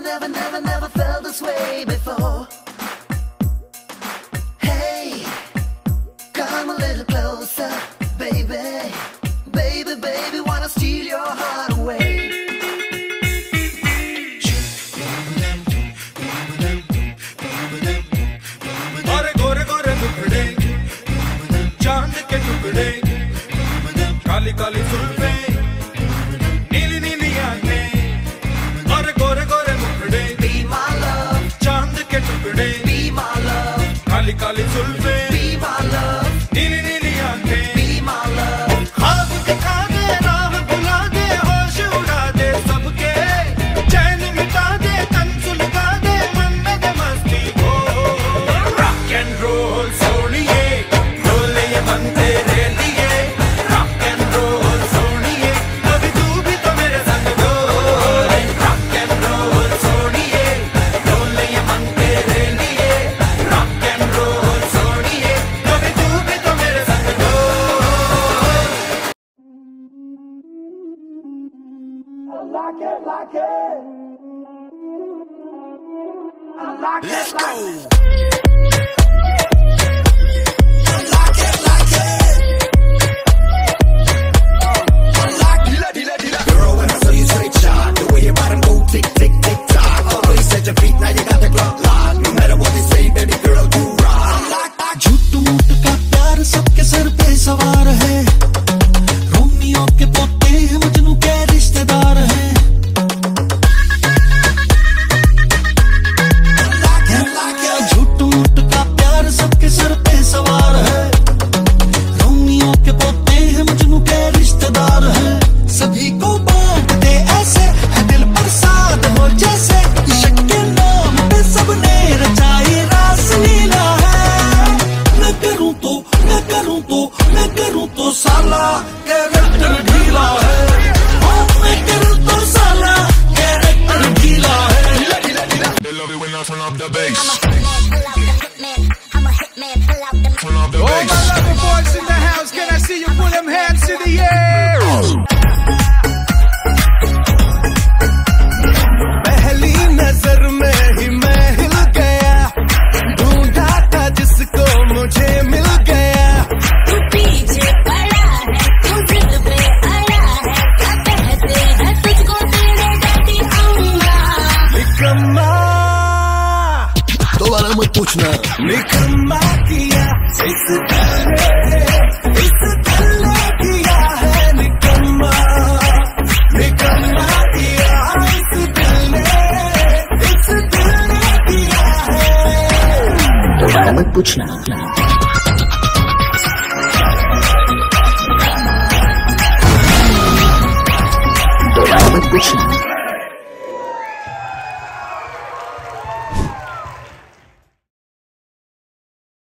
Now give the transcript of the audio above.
never, never, never, never felt this way before. Hey, come a little closer. A little bit. like it, like it. I like Let's it, like go. It. तू मैं करूँ तो साला character ढीला है हाँ मैं करूँ तो साला कैरेक्टर ढीला है I'm a hitman, pull out the. Turn up the bass. घोड़ों वाला मत पूछना। निकम्मा किया इस तरह इस तरह किया है निकम्मा निकम्मा किया इस इस किया है। दोबारा मत पूछना।